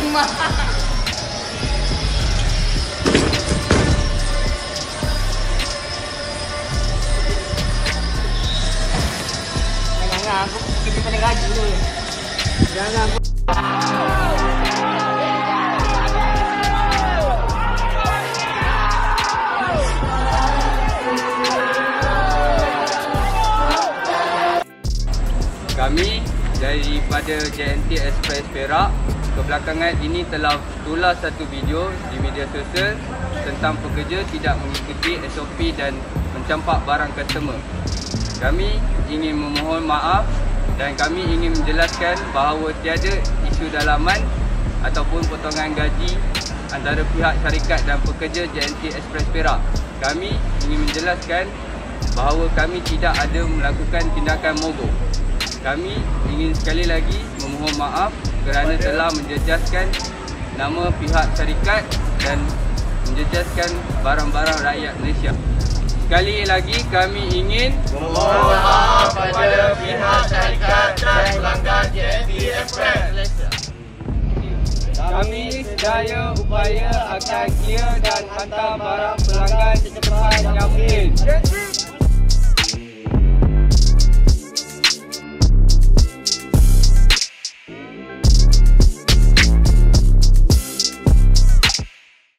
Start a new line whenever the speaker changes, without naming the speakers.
rumah. Jangan aku kita kena gaji tu. Jangan aku
Kami daripada JNT Express Perak kebelakangan ini telah tular satu video di media sosial tentang pekerja tidak mengikuti SOP dan mencampak barang customer. Kami ingin memohon maaf dan kami ingin menjelaskan bahawa tiada isu dalaman ataupun potongan gaji antara pihak syarikat dan pekerja JNT Express Perak. Kami ingin menjelaskan bahawa kami tidak ada melakukan tindakan mogok. Kami ingin sekali lagi memohon maaf kerana telah menjejaskan nama pihak syarikat dan menjejaskan barang-barang rakyat Malaysia. Sekali lagi kami ingin
Mohon maaf pada pihak syarikat dan pelanggan JNT Express.
kami sedaya upaya akan kira dan hantar barang pelanggan secepat yang mungkin.